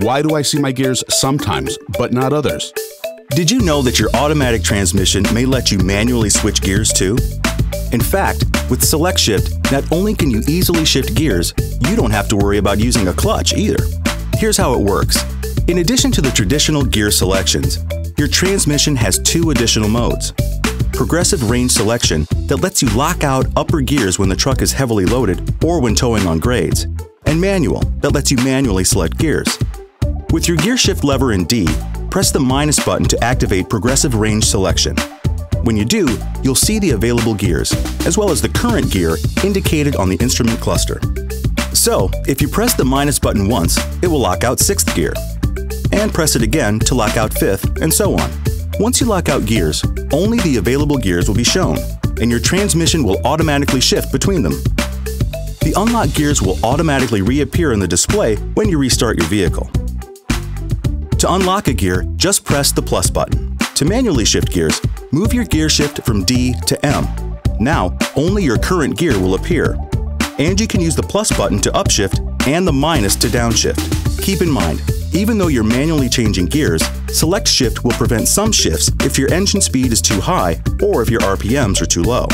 Why do I see my gears sometimes, but not others? Did you know that your automatic transmission may let you manually switch gears too? In fact, with Select Shift, not only can you easily shift gears, you don't have to worry about using a clutch either. Here's how it works. In addition to the traditional gear selections, your transmission has two additional modes. Progressive range selection that lets you lock out upper gears when the truck is heavily loaded or when towing on grades, and manual that lets you manually select gears. With your gear shift lever in D, press the minus button to activate progressive range selection. When you do, you'll see the available gears, as well as the current gear indicated on the instrument cluster. So, if you press the minus button once, it will lock out 6th gear, and press it again to lock out 5th, and so on. Once you lock out gears, only the available gears will be shown, and your transmission will automatically shift between them. The unlocked gears will automatically reappear in the display when you restart your vehicle. To unlock a gear, just press the plus button. To manually shift gears, move your gear shift from D to M. Now, only your current gear will appear. And you can use the plus button to upshift and the minus to downshift. Keep in mind, even though you're manually changing gears, Select Shift will prevent some shifts if your engine speed is too high or if your RPMs are too low.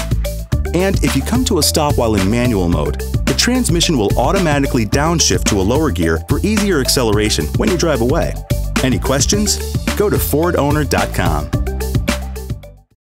And if you come to a stop while in manual mode, the transmission will automatically downshift to a lower gear for easier acceleration when you drive away. Any questions? Go to FordOwner.com.